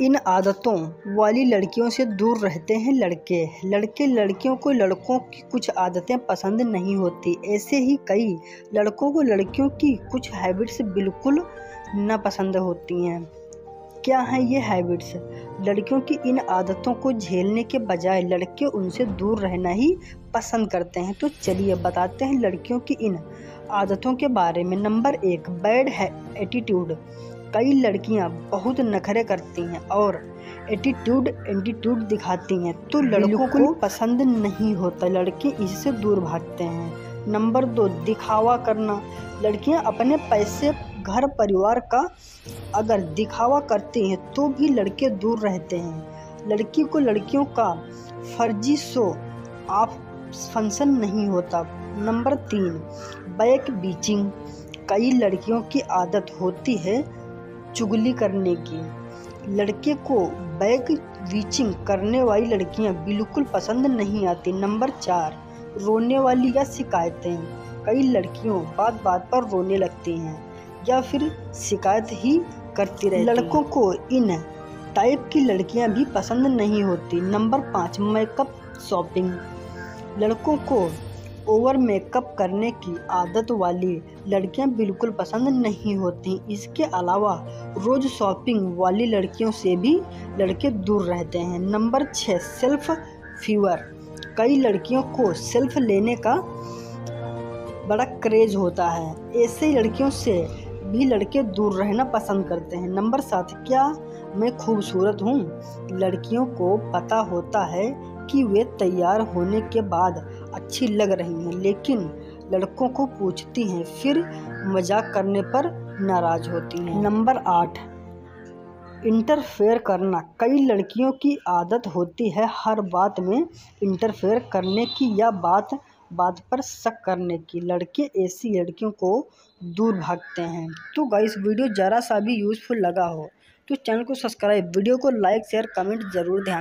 इन आदतों वाली लड़कियों से दूर रहते हैं लड़के। लड़के लड़कियों को लड़कों की कुछ आदतें पसंद नहीं होती। ऐसे ही कई लड़कों को लड़कियों की कुछ हैबिट्स बिल्कुल नापसंद होती हैं। क्या हैं ये हैबिट्स? लड़कियों की इन आदतों को झेलने के बजाय लड़के उनसे दूर रहना ही पसंद करते हैं। तो चलिए बताते हैं लड़कियों की इन आदतों के बारे में। नंबर एक, बैड है एटीट्यूड। कई लड़कियाँ बहुत नखरे करती हैं और एटीट्यूड एटीट्यूड दिखाती हैं। तो लड़कों को पसंद नहीं होता। लड़के इससे दूर भागते हैं। नंबर दो दिखावा करना। लड़कियाँ अपने पैसे घर परिवार का अगर दिखावा करती हैं तो भी लड़के दूर रहते हैं। लड़की को लड़कियों का फर्जी शो आप फ़ंक्शन नहीं होता। नंबर तीन बैक बीचिंग। कई लड़कियों की आदत होती है चुगली करने की। लड़के को बैक वीचिंग करने वाली लड़कियाँ बिल्कुल पसंद नहीं आती। नंबर चार, रोने वाली या शिकायतें। कई लड़कियों बात बात पर रोने लगती हैं या फिर शिकायत ही करती रहती लड़कों को इन टाइप की लड़कियाँ भी पसंद नहीं होती। नंबर पाँच, मेकअप शॉपिंग। लड़कों को ओवर मेकअप करने की आदत वाली लड़कियाँ बिल्कुल पसंद नहीं होती। इसके अलावा रोज़ शॉपिंग वाली लड़कियों से भी लड़के दूर रहते हैं। नंबर छः सेल्फ फीवर। कई लड़कियों को सेल्फ लेने का बड़ा क्रेज होता है। ऐसे लड़कियों से भी लड़के दूर रहना पसंद करते हैं। नंबर सात, क्या मैं खूबसूरत हूँ? लड़कियों को पता होता है कि वे तैयार होने के बाद अच्छी लग रही हैं, लेकिन लड़कों को पूछती हैं, फिर मज़ाक करने पर नाराज़ होती हैं। नंबर आठ, इंटरफेयर करना। कई लड़कियों की आदत होती है हर बात में इंटरफेयर करने की या बात बात पर शक करने की। लड़के ऐसी लड़कियों को दूर भागते हैं। तो गाइस वीडियो ज़रा सा भी यूज़फुल लगा हो तो चैनल को सब्सक्राइब वीडियो को लाइक शेयर कमेंट ज़रूर ध्यान